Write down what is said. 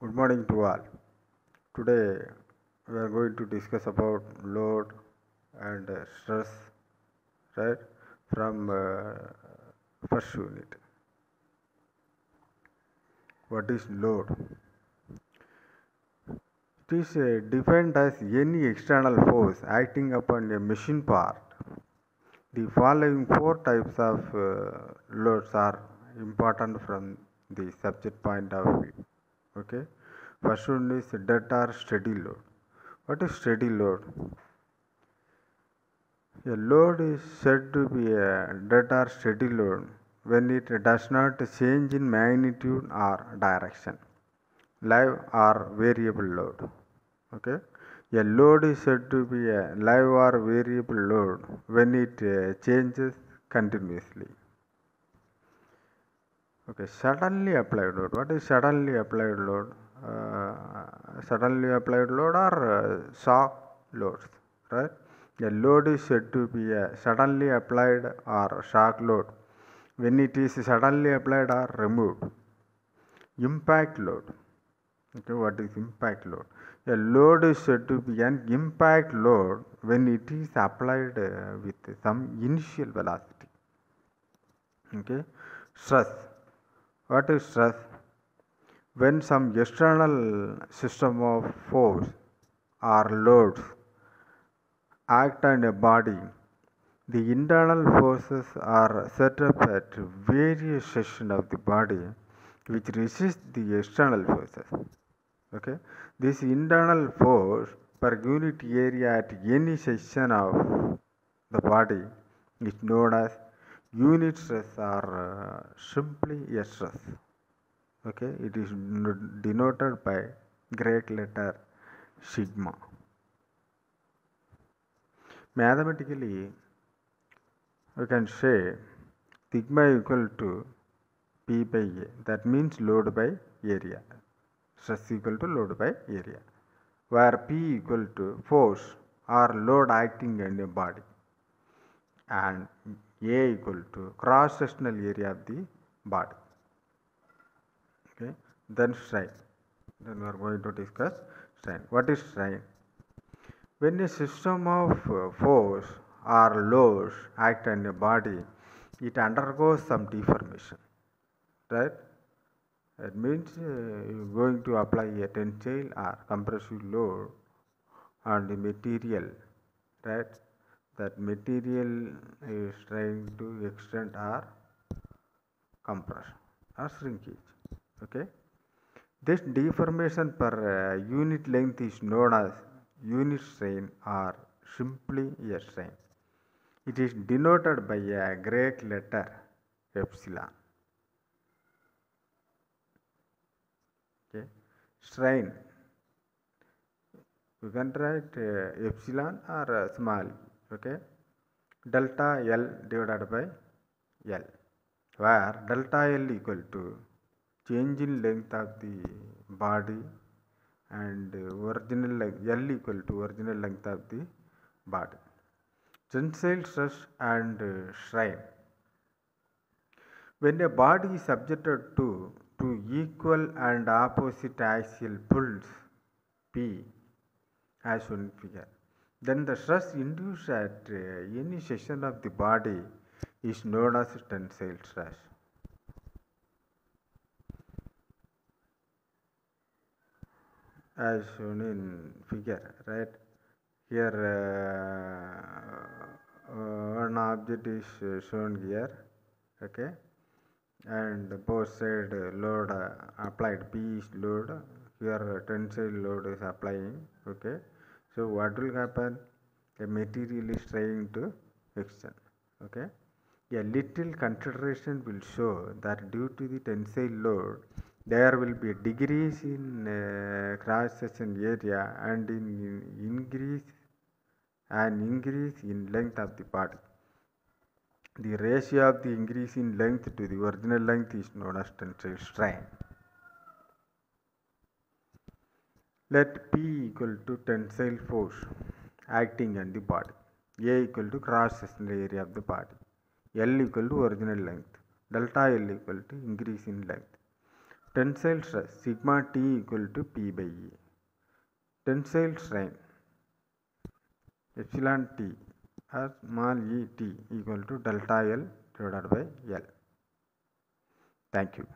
Good morning to all. Today we are going to discuss about load and uh, stress, right? From uh, first unit. What is load? It is uh, defined as any external force acting upon a machine part. The following four types of uh, loads are important from the subject point of view. Okay. First one is or steady load. What is steady load? A load is said to be a dead or steady load when it does not change in magnitude or direction. Live or variable load. Okay. A load is said to be a live or variable load when it uh, changes continuously. Okay, suddenly applied load. What is suddenly applied load? Uh, suddenly applied load or uh, shock loads, right? the load is said to be a suddenly applied or shock load when it is suddenly applied or removed. Impact load. Okay, what is impact load? A load is said to be an impact load when it is applied uh, with some initial velocity. Okay, stress. What is stress? When some external system of force or loads act on a body, the internal forces are set up at various sections of the body which resist the external forces. Okay, this internal force per unit area at any section of the body is known as unit stress or uh, simply stress. Okay, it is denoted by Greek letter sigma. Mathematically, we can say sigma equal to P by A. That means load by area. Stress equal to load by area. Where P equal to force or load acting on a body. And A equal to cross sectional area of the body. Okay. Then strain. Then we are going to discuss strain. What is strain? When a system of uh, force or loads act on a body, it undergoes some deformation. Right? It means uh, you are going to apply a tensile or compressive load on the material. Right? That material is trying to extend or compress or shrinkage. Okay? This deformation per uh, unit length is known as unit strain or simply a strain. It is denoted by a Greek letter epsilon. Okay. Strain. You can write uh, epsilon or uh, small. Okay. Delta L divided by L, where delta L equal to change in length of the body and original length L equal to original length of the body. Tensile stress and strain. When a body is subjected to to equal and opposite axial pulls P as shown in figure, then the stress induced at uh, any section of the body is known as tensile stress. as shown in figure right? Here uh, uh, one object is shown here okay? And both side load uh, applied p is load. Here tensile load is applying okay so what will happen a material is trying to extend okay a little consideration will show that due to the tensile load there will be a decrease in uh, cross section area and in, in increase an increase in length of the body. The ratio of the increase in length to the original length is known as tensile strain. Let P equal to tensile force acting on the body. A equal to cross sectional area of the body. L equal to original length. Delta L equal to increase in length. Tensile stress sigma T equal to P by A. Tensile strain epsilon T as small e T equal to delta L divided by L. Thank you.